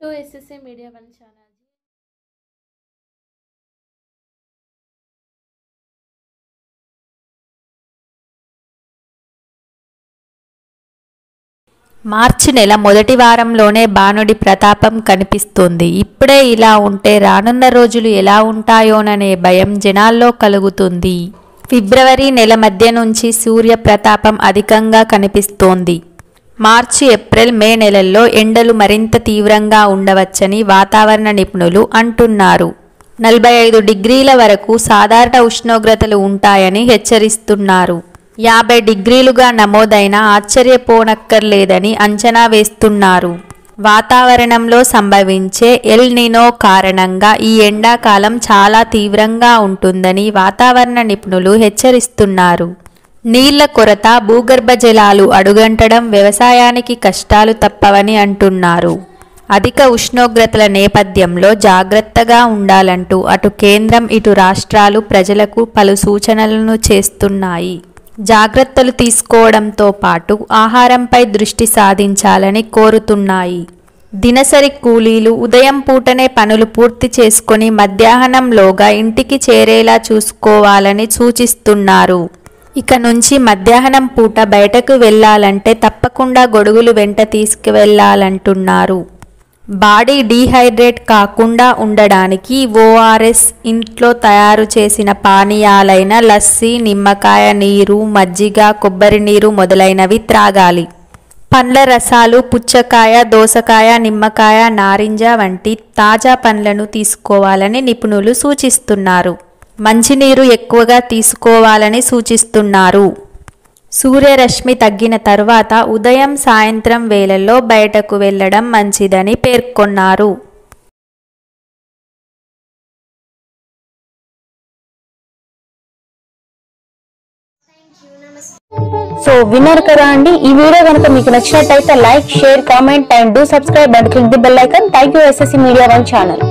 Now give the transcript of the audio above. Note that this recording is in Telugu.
To SSA media one channel మార్చి నెల మొదటి వారంలోనే బాణుడి ప్రతాపం కనిపిస్తుంది. ఇప్పుడే ఇలా ఉంటే రానున్న రోజులు ఎలా ఉంటాయోననే భయం జనాల్లో కలుగుతుంది. ఫిబ్రవరి నెల మధ్య నుంచి సూర్య ప్రతాపం అధికంగా కనిపిస్తోంది. మార్చి ఏప్రిల్ మే నెలల్లో ఎండలు మరింత తీవ్రంగా ఉండవచ్చని వాతావరణ నిపుణులు అంటున్నారు. నలభై ఐదు డిగ్రీల వరకు సాధారణ ఉష్ణోగ్రతలు ఉంటాయని హెచ్చరిస్తున్నారు. యాభై డిగ్రీలుగా నమోదైన ఆశ్చర్యపోనక్కర్లేదని అంచనా వేస్తున్నారు. వాతావరణంలో సంభవించే ఎల్ నినో కారణంగా ఈ ఎండాకాలం చాలా తీవ్రంగా ఉంటుందని వాతావరణ నిపుణులు హెచ్చరిస్తున్నారు. నీళ్ళ కొరత భూగర్భ జలాలు అడుగంటడం వ్యవసాయానికి కష్టాలు తప్పవని అంటున్నారు. అధిక ఉష్ణోగ్రతల నేపథ్యంలో జాగ్రత్తగా ఉండాలంటూ అటు కేంద్రం ఇటు రాష్ట్రాలు ప్రజలకు పలు సూచనలను చేస్తున్నాయి. జాగ్రత్తలు తీసుకోవడంతో పాటు ఆహారంపై దృష్టి సాధించాలని కోరుతున్నాయి. దినసరి కూలీలు ఉదయం పూటనే పనులు పూర్తి చేసుకొని మధ్యాహ్నంలోగా ఇంటికి చేరేలా చూసుకోవాలని సూచిస్తున్నారు. ఇక నుంచి మధ్యాహ్నం పూట బయటకు వెళ్ళాలంటే తప్పకుండా గొడుగులు వెంట తీసుకువెళ్ళాలంటున్నారు బాడీ డీహైడ్రేట్ కాకుండా ఉండడానికి ఓఆర్ఎస్ ఇంట్లో తయారు చేసిన పానీయాలైన లస్సీ నిమ్మకాయ నీరు మజ్జిగ కొబ్బరి నీరు మొదలైనవి త్రాగాలి. పండ్ల రసాలు పుచ్చకాయ దోసకాయ నిమ్మకాయ నారింజ వంటి తాజా పండ్లను తీసుకోవాలని నిపుణులు సూచిస్తున్నారు. మంచినీరు ఎక్కువగా తీసుకోవాలని సూచిస్తున్నారు. సూర్యరశ్మి తగ్గిన తర్వాత ఉదయం సాయంత్రం వేళల్లో బయటకు వెళ్ళడం మంచిదని పేర్కొన్నారు. సో విన్నారు కదా అండి? ఈ వీడియో కనుక మీకు నచ్చినట్టయితే like share comment and do subscribe and click the bell icon. Thank you SSC media one channel.